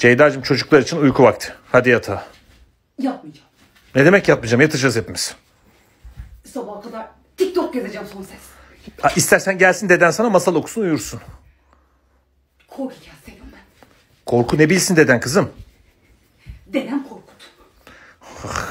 Ceyda'cığım çocuklar için uyku vakti. Hadi yatağa. Yapmayacağım. Ne demek yapmayacağım? Yatacağız hepimiz. Sabaha kadar TikTok gezeceğim son ses. Ha, istersen gelsin deden sana masal okusun uyursun. Korku hikaye ben. Korku ne bilsin deden kızım? Dedem Korkut. Ah,